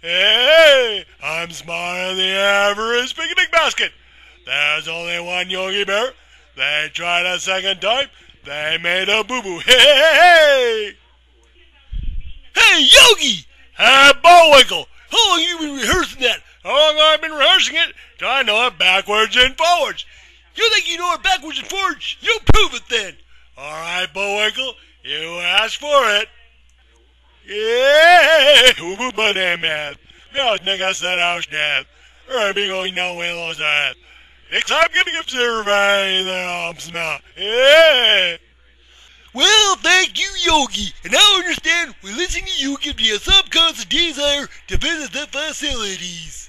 Hey, I'm smarter than the average picnic basket. There's only one Yogi Bear. They tried a second time. They made a boo-boo. Hey, hey, hey! Hey, Yogi! Hey! How long you been rehearsing that? How long I've been rehearsing it? Do I know it backwards and forwards? You think you know it backwards and forwards? You prove it then. All right, Bullwinkle, you asked for it. Yeah, said out death. Or be going no willows that. Next I'm gonna survey the arms now. Yeah. Well, thank you, Yogi. And I understand we listening to you give me a subconscious desire to visit the facilities.